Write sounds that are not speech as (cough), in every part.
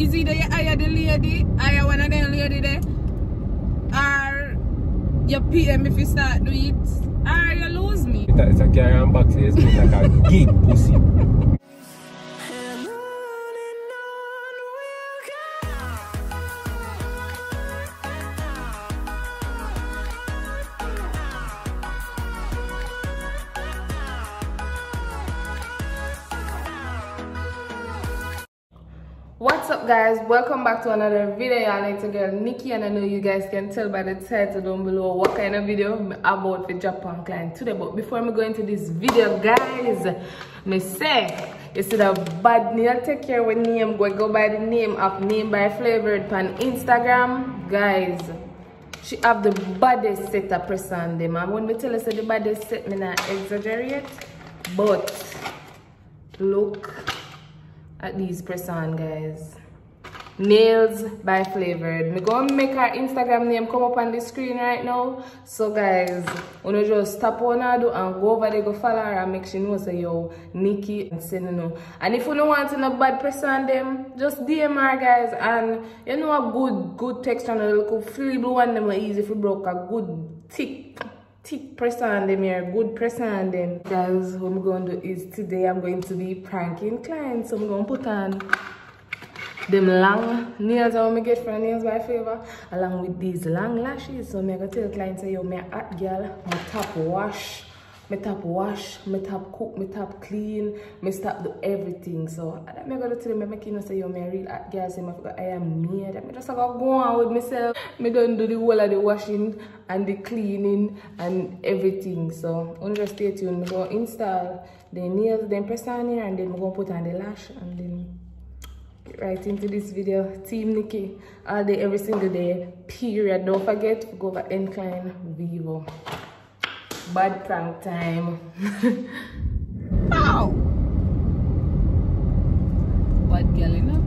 is either you hire the lady, hire one of them lady there, or you me if you start do it, or you lose me. It's a, it's a carry on box, like a gig pussy. What's up guys? Welcome back to another video. Y'all it's a girl Nickii and I know you guys can tell by the title down below what kind of video I'm about the Japan Klyne today. But before me go into this video guys, me say you see the bad nail take care with name go go by the name of name by flavored on Instagram. Guys, she have the baddest set of press on them. And when me tell say the baddest set me not exaggerate, but look at these press on guys. Nails by flavored. Me gonna make her instagram name come up on the screen right now. So guys wanna just tap on her do and go over there go follow her and make sure you know say yo Nickii and say no no. And if you don't want no bad press on them just dm her guys. And you know a good good text on a little blue one them easy if you broke a good thick thick press on them here, good person on them. Guys, what I'm going to do is today I'm going to be pranking clients. So I'm going to put on them long nails I want to get from Nails by Favor along with these long lashes. So I'm going to tell clients, say, yo, me a hot girl, my top wash, me top wash, me top cook, me top clean, me stop do everything. So I'm going to tell them, make you know, say, yo, me a real girl, say, I am made. I just have to go on with myself. Me don't do the whole of the washing and the cleaning and everything. So only just stay tuned. Going to install the nails, then press on here, and then going to put on the lash, and then right into this video. Team Nickii, all day, every single day, period. Don't forget to go over Incline Vivo. Bad prank time. (laughs) Ow! Bad girl, you know?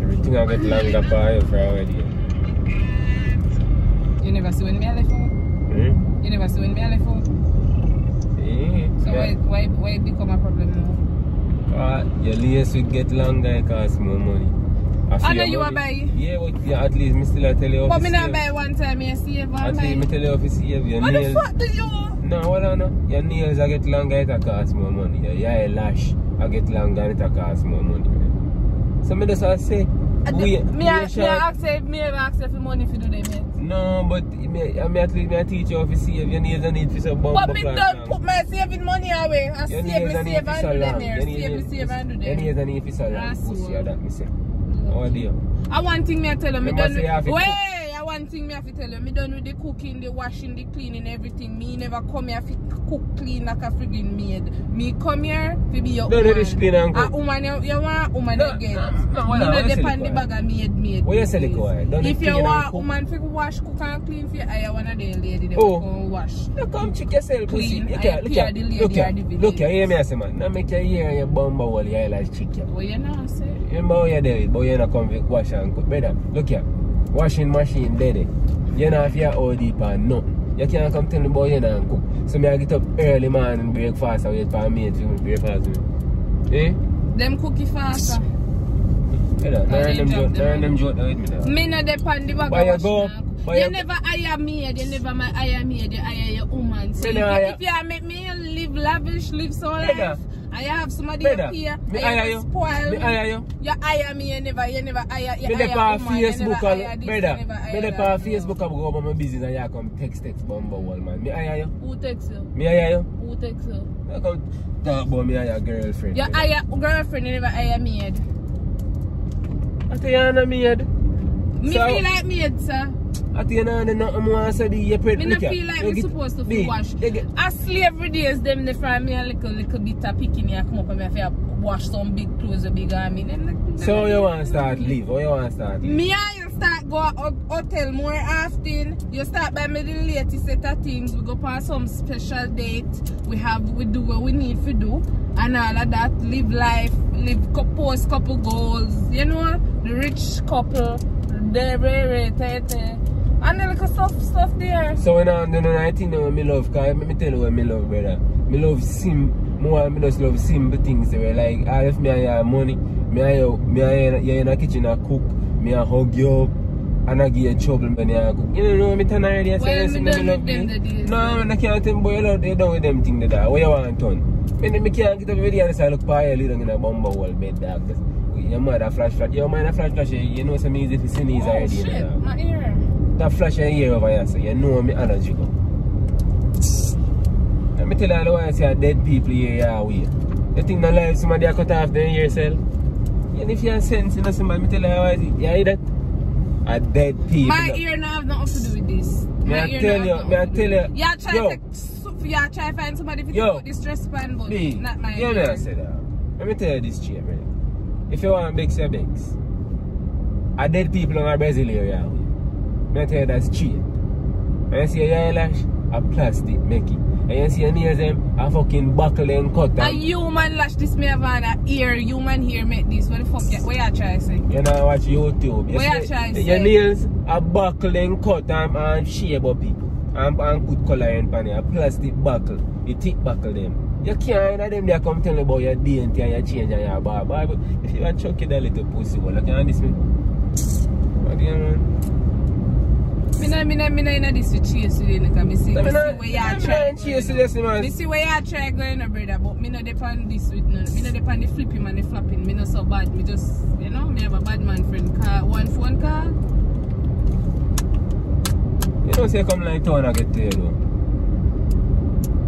Everything I get longer for you for already. You never see when me I left home? Hmm? You never see when me I left home? Yeah. So yeah. why, why, why become a problem now? Uh, your lease will get longer, it costs more money. I know you are buy. Yeah, but yeah, at least me still tell you. But me not buy one time, me save At least me tell you if you save your What the fuck do you? No, hold on. no. Your nails I get longer, it costs cost more money. Your eyelash lash I get longer, it costs cost more money. So me just say, Me a akse, me ev akse fi money fi do dey met. No, but me a teach you fi save, your nails an need fi se bomba. But me don put my saving money away. A save, me save an do dem here. Save, me save an do dem. Your nails an need fi salan. Pussy a dat mi se. Ou a dey. A wan ting me a tell you, me don... Wey! Say you have with, to wait, I one thing me have to tell you, me done with the cooking, the washing, the cleaning, everything. Me never come here to cook clean like a friggin' maid. Me come here to be your Don't do woman. this clean and cook. A woman, you, you want a woman No, again. no, no, no Why depend the bag of maid maid. Why you sell it, please. why? Don't If you want cook? woman to wash, cook and clean for you, I want a lady they Oh. go wash. You come check yourself, pussy. Look here, look here, look here, look here, hear me say man. Now make your ear and your bum bowl, your eyelash here. What you know, say? Remember how you do it, but you not come to wash and cook. Brother, look here. washing machine dede. You know if you're out deep and no. You can't come tell me about you and cook. So me I get up early man and breakfast and wait for me to breakfast. Eh? Them cookie faster. Nan an dem jote an wit mi nan. Mi nan depan di baga washing an. They never hire me, they never hire me, they hire your woman. So if, if you make me live lavish, live so life. I have somebody Beda, up here. Me hire you. Spoil. Me hire you. You hire me. You never. You never hire. You me hire woman. Facebook you never hire this. Brother. You never hire me that. Me Facebook up go about my business and you come text text bumble wall man. Me hire you. Who text you? Me hire you. Who text you? You come talk about me hire girlfriend. You hire girlfriend. You never hire me yet. I tell you, I'm not me yet. Me so, feel like me yet, sir. I tell you, I'm not more so the you Me not feel like me supposed to feel wash. I slavery days them they from me a little little bit of picking here come up and me have wash some big clothes big on me. Them, them, so you want to start live? Or you want to start live? Me and you start go out hotel more often. You start by me the latest set of things. We go on some special date. We have we do what we need to do and all of that. Live life, live post couple goals. You know the rich couple, the very tete. And the little soft stuff there. So when I'm doing I think that me love, cause let me tell you what me love, brother. Me love sim more me just love simple things eh, where like all if me and you have money, me and you me and you in the kitchen and cook, me and hug you up and I give you trouble when you cook. You know me turn already I say listen me love me. No, man, I can't tell boy you done with them things that what you want done. Me, me can't get up every day and say look for you little in a bumble wall bed dog. Your mother flash flash, your a flash flash, you know some easy to see these Oh already. you know, shit, my ear. That flash your ear over here, so you know me allergy go. Let me tell you all why I say dead people here yeah we. You think the life is somebody cut off their cell? And if you're you know somebody, me tell you see. You hear that? A dead people. My ear not have nothing to do with this. Me My I tell you, me I to tell you. it. Yeah, try Yo. to yeah, try to find somebody to Yo. put this stress pan, but B, not my you ear. say that. Let me tell you this shit, man. If you want Bex, you Bex. A dead people in Brazil area. Me tell you that's cheap. And you see your eyelash, a plastic make it. And you see your nails them, a fucking buckle and cut A human lash this may have on a ear, human hair make this. What the fuck you, what are you try to say? You know watch YouTube. You What you see, trying to say? your nails a buckle and cut and, and shape up it. And, and put color in pan. A plastic buckle. You thick buckle them. You can't have them they come tell you about your dainty and your change and your bar. But if you want chuck it a little pussy, well, you can't this me. What do you man? Me nah, me nah, me nah in this with chase today, because me see, me I'm see not where you I'm try. not chase this man. Me see where you try going, no, brother, but me no depend this with no. Me no depend the flipping and the flapping. Me no so bad. Me just, you know, me have a bad man friend. One phone call. You don't say come like town and get to you though.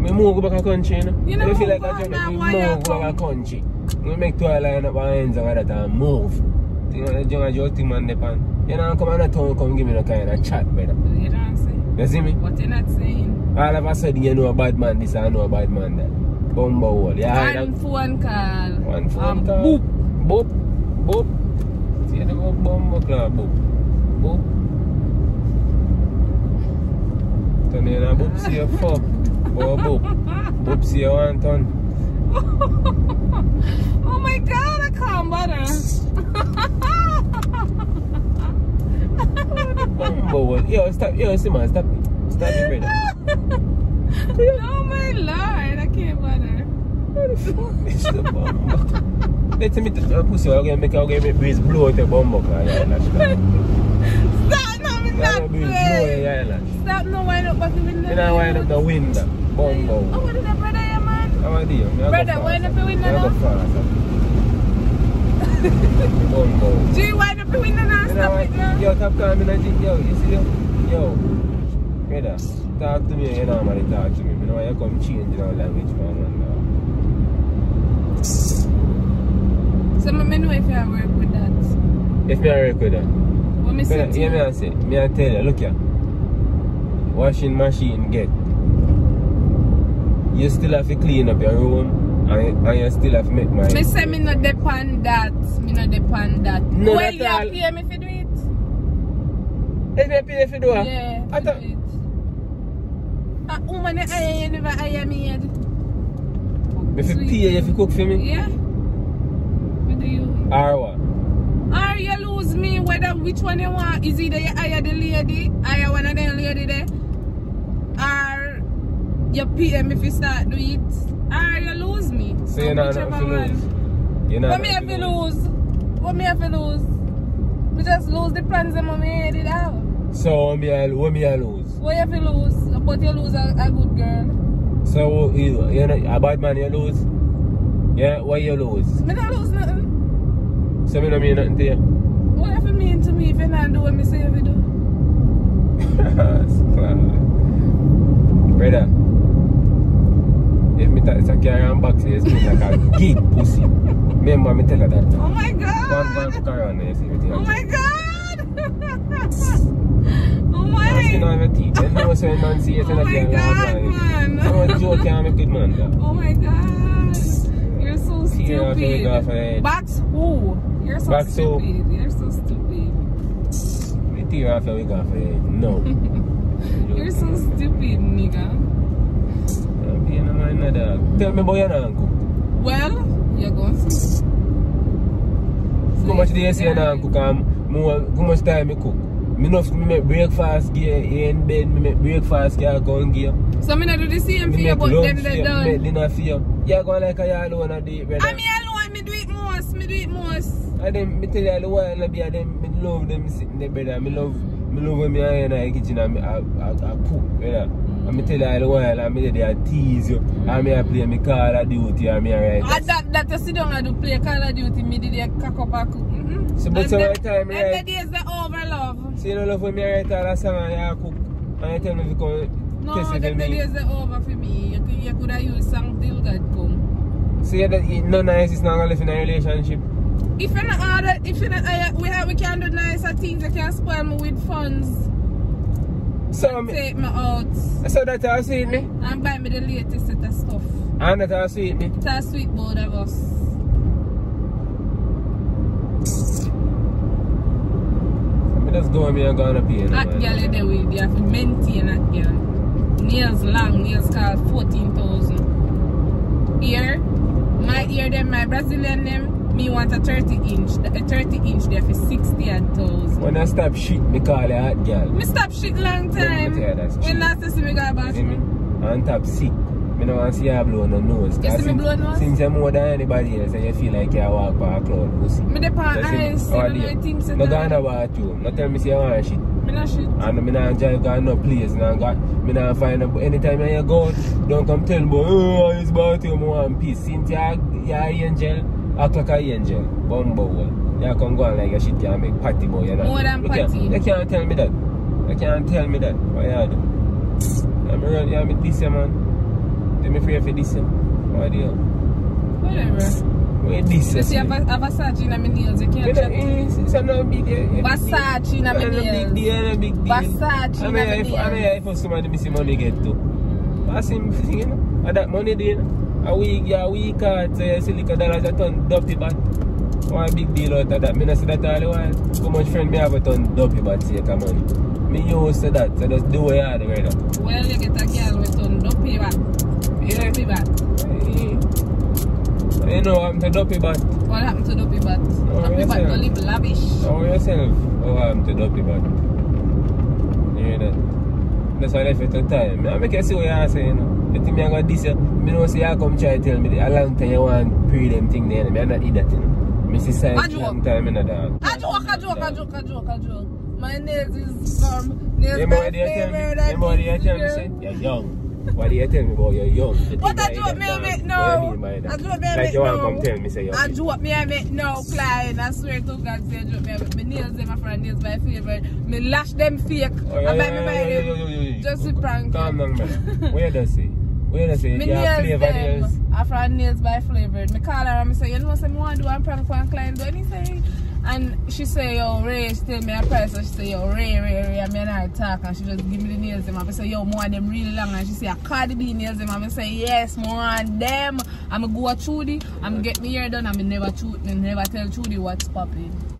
Me move back a country, you know. You know, I feel like move a back journey, now, me why you move back a country. We make two line up our hands and that and move. Thing man depend. You know, come on a town, come give me no kind of chat, brother. You I'm saying? You see me? What you not saying? All of a sudden you know a bad man this I know a bad man that. Bumbo hole. Yeah, One phone call. One phone um, call. Boop. Boop. Boop. See the boop bumbo club. Boop. Boop. Turn in a boop see a fuck. Boop boop. Boop see a one ton. (laughs) oh my god, I can't butter. Yo, stop. Yo, see man, stop. Stop it, brother. (laughs) oh my lord, I can't butter. What the fuck is the bumbo? Let me touch your pussy. I'm gonna make I'm gonna make breeze blow out the bumbo club. Yeah, that's right. Stop, no, I'm not gonna breeze blow play. your eyelash. Stop, no, wind up in the Then I wind up the window. Bumbo. Oh, what is that, brother? How are you? Brother, up the window now. G, wind up the window now, stop it now. Yo, top calm in a G. Yo, you see yo? Yo. Brother, talk to me. You normally talk to me. You know you come change your language, man. man. So, me know if you work with that. If me a work with that. What me say to hear me you? and say. Me I tell you, look here. Washing machine get. You still have to clean up your room. And, and you still have to make my. Me say me no depend that. Me no depend that. No, well, you all. pay me for do it. If me pay if you do it. Yeah, I thought. do it. A woman eh, you hire, never hire me yet. If you pay if you cook for me. Yeah. What do you? Or what? Or you lose me whether which one you want. Is either you hire the lady, hire one of them lady there, you pay me if you start do it, or you lose me. So you're not whichever to lose. You're not What me have to lose? What me have to lose? We just lose the plans that mommy made it out. So what me I, what me I lose? What you have to lose? But you lose a, a good girl. So you you know a bad man you lose? Yeah, what you lose? Me not lose nothing. So me no mean nothing to you. What you have to mean to me if you not do what me say you have to do? (laughs) Brother. Me touch a on box, it's me like a gig pussy. Remember me tell her that. Oh my Go on, go on, god! carry on there, see what oh (laughs) you Oh my oh god! oh my! all your teeth. You know so Nancy is Oh my God, man. Some joke can make good man. Oh my god! You're so Tear off your wig off your stupid. But who? You're so so- stupid. You're so stupid. Me tear off your wig off your head. No. (laughs) You're so stupid, nigga. Yeah, no man, no dog. Tell me about your uncle. Well, you're going to see. So how much do you say an uncle come? How much time e you cook? Mi nofs mi mek breakfast ge, en bed, mi mek breakfast ge a kon ge. So mi nan do di same fi yo, but dem de don. Mi mek dina fi yo. Ya kon like a ya alone a dey, brother. A mi alone, mi do it most, mi do it most. A dem, mi tel ya lo wan a bi a dem, mi love dem sitne, brother. Mi love, mi love when mi a yon a kitchen a, a, a, a cook, brother. And me tell you all the while, and me there tease you, and me a play me Call of Duty, and me a write. And that, that you sit down and do play Call of Duty, me did a cock up and cook. Mm-hmm. So, but some of the time, And the days they over love. See, you know, love when me write all the song and you cook, and you tell me to come No, test it the days they over for me. You could, you could have used song till God come. See, that you- no nice is not gonna live in a relationship. If you're not order, if you're not, uh, we have, we can do nicer things. You can spoil me with funds. So, me, Take me out so that all sweet me, and buy me the latest set of stuff. and that all sweet me. That's sweet both of us. Me just go and me and go on a pay. That girl you there with, you have to maintain that girl. Nails long, nails cost 14,000. Ear, my ear them, my Brazilian them, me want a 30 inch. A 30 inch there for 60 and thousand. When I stop shit, me call you hot girl. Me stop shit long time. Yeah, that's when cheap. last time see me go See me? bathroom. On top sick. Me no want see you blow no nose. You see me blow nose? Since you're more than anybody else, and you feel like you walk by a cloud pussy. Me You see me? eyes, see me are no things you? at No go on the bathroom. No tell me say you want shit. Me no shit. And me not drive got no place. Nah, got, me not find a, anytime you go out, don't come tell me, oh, it's bathroom, I want peace. Since you're, you're an angel, act like an angel. Bumble. You come go like your shit can make patty boy. You know? More than you can't- You can't tell me that. You can't tell me that. What you do? I'm real, yeah, me this year, man. Let me pray for this year. What do you? Whatever. Wait, this You see a, a Versace in my nails, you can't not- chat. Eh, it's it's not big deal. Versace in my nails. it's a big deal. Versace in my if, I mean, nails. if for somebody miss money get to. Pass him you know. And that money there, you know. A week, yeah, a week card, so you see a dollars a ton dopey bat. One big deal out of that. Me not say that all the while. How much friend me have a ton dopey bat sake of money. Me used to that, so just do what you to brother. Well, you get a girl with on dopey back. Yeah. Back. Eh, You know what happened to dopey bat? What happened to dopey bat? Oh, dopey yes, bat go live lavish. Know yourself. What happened to dopey bat? You hear that? That's why I left it to time. I make you see what you say, you know. You think me I got this, you me know say you come try to tell me a long time you want pre them thing there. Me I not eat that, know. Me see A long time in the dog. A joke, a joke, a joke, a joke, a joke. My nails is um, nails Remember what you tell me? Remember what you tell me? Say, you're young. What do you tell me about you're young? You What a I joke me that I make now. What do you mean by A that? joke me I Like make you want come tell me say you're A joke me I make now, Klyne. I swear to God, say a joke me I make. My nails them, my friend nails by flavor. Me lash them fake. Oh, yeah, I buy me buy them. Just to prank Calm down, man. (laughs) Where does say? Where does say? Me You nails them. I friend nails by flavored. Me call her and me say, you know what, I want to do one prank for a Klyne. Do anything? And she say, yo, Ray, she tell me a price. So she say, yo, Ray, Ray, Ray. And me and her talk. And she just give me the nails them. I say, yo, more of them really long. And she say, I Cardi B nails them. And I say, yes, more on them. I'm go a Trudy. I'm get me hair done. Me never, Trudy, never tell Trudy what's popping.